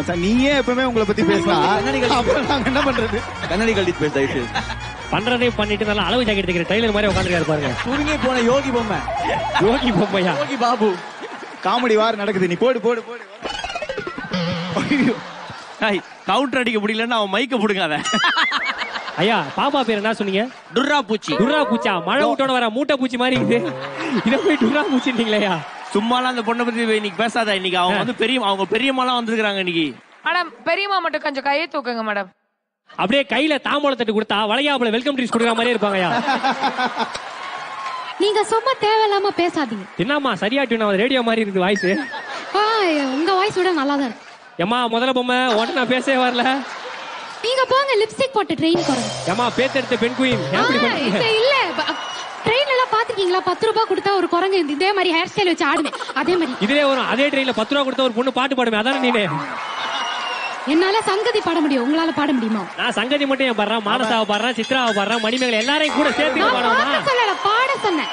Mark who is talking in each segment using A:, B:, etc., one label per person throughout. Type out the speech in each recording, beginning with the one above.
A: மச்சான். நீயே எப்பவுமே உங்களை பத்தி
B: கண்ணாடிகள்.
A: அப்புறம் நாங்க என்ன பண்றது?
B: கண்ணாடி கழட்டிட்டு பேச தயவு.
C: பண்றதே பண்ணிட்டு நல்லா அளவு ஜாக்கெட் தைக்கிற டைலர் மாதிரி உட்காந்துருக்காரு பாருங்க.
B: சுருங்கி போன யோகி பொம்மை.
C: யோகி பொம்மையா?
B: யோகி பாபு.
A: காமெடி வார் நடக்குது. நீ போடு போடு போடு. ஐயோ.
D: கவுண்டர் அடிக்க முடியலன்னா அவன் மைக்க புடுங்காத.
C: ஐயா பாப்பா பேர் என்ன சொன்னீங்க?
D: துர்ரா பூச்சி
C: துர்ரா பூச்சா மழை விட்டோட வர மூட்டை பூச்சி மாதிரி இருக்குது. இதை போய் துர்ரா பூச்சிட்டீங்களா
D: சும்மாலாம் அந்த பொண்ணை பத்தி இன்னைக்கு பேசாத. இன்னைக்கு அவங்க வந்து பெரிய அவங்க பெரியம்மாலாம் வந்திருக்காங்க இன்னைக்கு.
E: மேடம் பெரியம்மா மட்டும் கொஞ்சம் கையை தூக்குங்க மேடம்.
C: அப்படியே கையில தாம்பூல தட்டு கொடுத்தா வளையாப்புல வெல்கம் ட்ரீஸ் கொடுக்குற மாதிரியே இருப்பாங்கய்யா.
F: நீங்க சும்மா தேவையில்லாம பேசாதீங்க.
C: என்னம்மா சரியா டியூன் ரேடியோ மாதிரி இருக்குது வாய்ஸ்
F: உங்க வாய்ஸ் விட நல்லா தான் இருக்கு.
C: ஏம்மா முதல்ல பொம்மை உன்ட்ட நான் பேசவே வரல.
F: நீங்க போங்க லிப்ஸ்டிக் போட்டு ட்ரெயின் போறேன்.
C: ஏம்மா பேத்தெடுத்த பெண் குயின் எப்படி
F: இல்ல
C: பண்ணீங்க
F: இல்ல ட்ரெயின் எல்லாம் பாத்துக்கீங்களா பத்து ரூபாய் கொடுத்தா ஒரு குரங்கு இந்த- இதே மாதிரி ஹேர் ஸ்டைல் வச்சு ஆடுமே. அதே மாதிரி.
C: இதுலயே வரும் அதே ட்ரெயின்ல பத்து ரூபா கொடுத்த ஒரு பொண்ணு பாட்டு பாடுமே அதானே நீனு?
F: என்னால சங்கதி பாட முடியும். உங்களால பாட முடியுமா?
C: நான் சங்கதி மட்டும் ஏன் பாடுறேன்? மானசாவை பாடுறேன் சித்ராவை பாடுறேன் மணிமேகலை எல்லாரையும் கூட சேர்த்து பாடுவோமா
F: பாட சொல்லல பாட சொன்னேன்.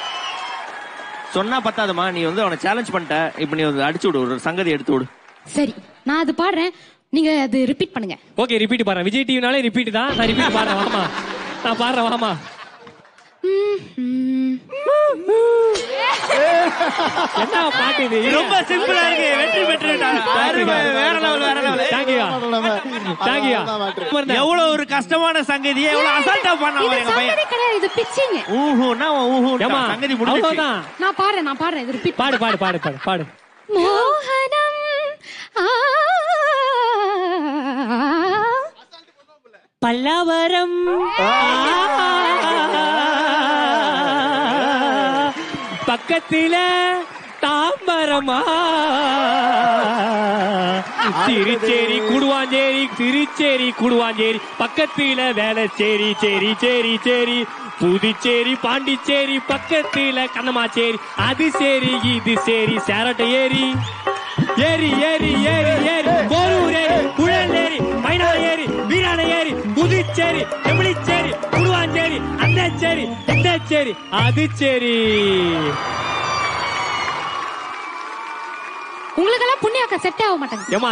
D: சொன்னா பத்தாதம்மா நீ வந்து அவனை சேலஞ்ச் பண்ணிட்ட. இப்ப நீ வந்து அடிச்சு விடு ஒரு சங்கதி எடுத்து விடு.
F: சரி நான் அது பாடுறேன். நீங்க அது ரிப்பீட் பண்ணுங்க.
C: ஓகே ரிப்பீட் பாடுறேன். விஜய் டிவினாலே ரிப்பீட் தான். நான் ரிப்பீட் பாடுறேன் வாமா நான் பாடுறேன் வாமா. என்ன பாட்டு இது?
D: ரொம்ப சிம்பிளா இருக்கு. வெற்றி பெற்றுட்டாங்க வேற லெவல் வேற லெவல்
C: தேங்க்யூ? தேங்க்யூ?
D: எவ்வளவு ஒரு கஷ்டமான சங்கதி எவ்வளவு அசால்ட்டா பண்ணான்
F: இது
D: எங்க பையன்.
F: கிடையாது இது பிச்சிங்க
D: ஊஹுன்னா ஊஹு
C: ஏமா
D: சங்கதி முடிஞ்சிச்சு.
F: நான் பாடுறேன் நான் பாடுறேன். இது ரிப்பீட்
C: பாடு பாடு பாடு பாடு பாடு.
F: மோகனம் ஆ.
C: பக்கத்துல தாம்பரமா. திருச்சேரி குடுவாஞ்சேரி திருச்சேரி குடுவாஞ்சேரி. பக்கத்தில வேலைச்சேரி சேரி சேரி சேரி. புதுச்சேரி பாண்டிச்சேரி பக்கத்தில கண்ணமாச்சேரி. அது சரி இது சரி சேரட்ட ஏரி. ஏரி ஏரி ஏரி ஏரி. போரூர் ஏரி குழல் ஏரி மைனா ஏரி வீராண ஏரி புதுச்சேரி எமிளிச்சேரி என்னச்சேரி அது சரி.
F: உங்களுக்கெல்லாம் புண்ணியாக்க செட் ஆக மாட்டேங்குது.
C: ஏமா